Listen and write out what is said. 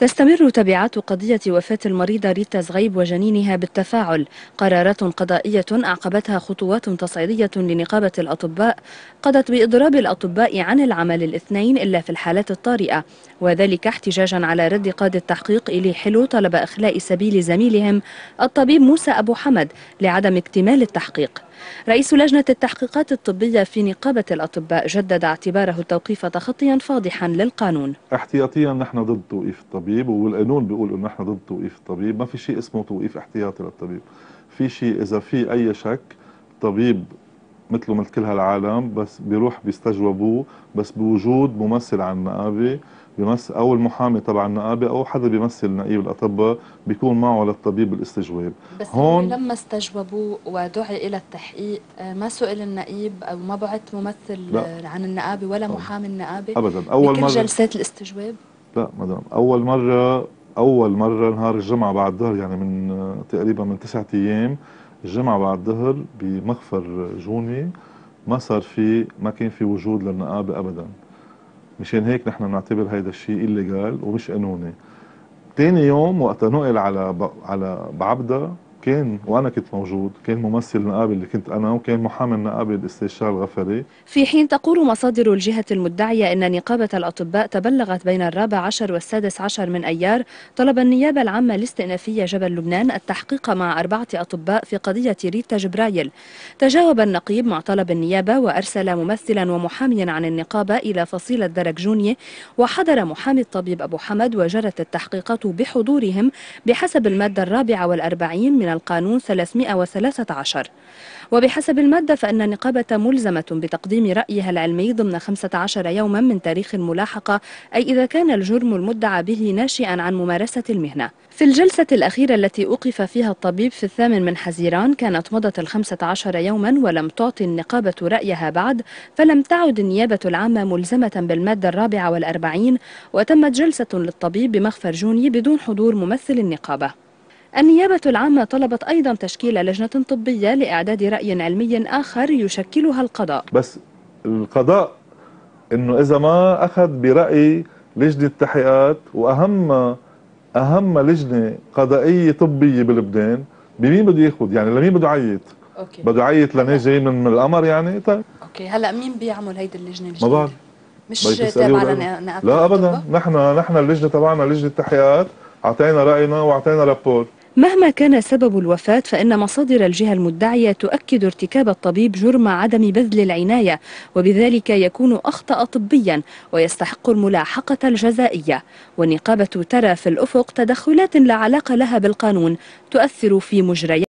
تستمر تبعات قضية وفاة المريضة ريتا زغيب وجنينها بالتفاعل. قرارات قضائية أعقبتها خطوات تصعيدية لنقابة الأطباء قضت بإضراب الأطباء عن العمل الاثنين إلا في الحالات الطارئة. وذلك احتجاجا على رد قاضي التحقيق إلي حلو طلب إخلاء سبيل زميلهم الطبيب موسى أبو حمد لعدم اكتمال التحقيق. رئيس لجنة التحقيقات الطبية في نقابة الأطباء جدد اعتباره التوقيف تخطيا فاضحا للقانون. احتياطيا نحن ضد توقيف الطبيب والقانون بيقول إنه نحن ضد توقيف الطبيب. ما في شيء اسمه توقيف احتياطي للطبيب. في شيء إذا في أي شك طبيب مثله مثل كل هالعالم بس بيروح بيستجوبوه بس بوجود ممثل عن النقابه بيمثل أو المحامي تبع النقابة أو حدا بيمثل نقيب الأطباء بيكون معه للطبيب الاستجواب. بس هون لما استجوبوه ودعي إلى التحقيق آه، ما سئل النقيب أو ما بعت ممثل لا. عن النقابة ولا محامي النقابة ابدا. أول مره جلسات الاستجواب؟ لا مدام أول مره أول مرة نهار الجمعة بعد الظهر يعني من تقريبا من تسعة أيام الجمعه بعد الظهر بمخفر جوني ما صار في ما كان في وجود للنقابة ابدا. مشان هيك نحن بنعتبر هيدا الشيء الليغال ومش قانوني. ثاني يوم وقت نقل على على بعبدة كان وأنا كنت موجود كان ممثل النقابه اللي كنت أنا وكان محامي النقابه الاستاذ شارل غفري في حين تقول مصادر الجهة المدعية إن نقابة الأطباء تبلغت بين الرابع عشر والسادس عشر من أيار طلب النيابة العامة الاستئنافيه جبل لبنان التحقيق مع أربعة أطباء في قضية ريتا جبرايل تجاوب النقيب مع طلب النيابة وأرسل ممثلا ومحاميا عن النقابة إلى فصيلة درك جونيه وحضر محامي الطبيب أبو حمد وجرت التحقيقات بحضورهم بحسب المادة الرابعة والأربعين من القانون 313 وبحسب المادة فإن النقابة ملزمة بتقديم رأيها العلمي ضمن 15 يوما من تاريخ الملاحقة أي إذا كان الجرم المدعى به ناشئا عن ممارسة المهنة. في الجلسة الأخيرة التي أوقف فيها الطبيب في الثامن من حزيران كانت مضت الخمسة عشر يوما ولم تعطي النقابة رأيها بعد فلم تعد النيابة العامة ملزمة بالمادة الرابعة والأربعين وتمت جلسة للطبيب بمخفر جوني بدون حضور ممثل النقابة. النيابة العامة طلبت أيضا تشكيل لجنة طبية لإعداد رأي علمي آخر يشكلها القضاء. بس القضاء أنه إذا ما أخذ برأي لجنة التحقيقات وأهم أهم لجنة قضائية طبية بلبنان بمين بده يأخذ؟ يعني لمين بده يعيط؟ okay. بده يعيط لناس جاي من القمر يعني؟ طيب. okay. هلأ مين بيعمل هيدي اللجنة الجديدة؟ ما بعرف مش تابعة لنقابه لا ابدا. نحن نحن اللجنة تبعنا لجنة التحقيقات أعطينا رأينا وأعطينا رابور مهما كان سبب الوفاة فإن مصادر الجهة المدعية تؤكد ارتكاب الطبيب جرم عدم بذل العناية وبذلك يكون أخطأ طبيا ويستحق الملاحقة الجزائية. والنقابة ترى في الأفق تدخلات لا علاقة لها بالقانون تؤثر في مجريات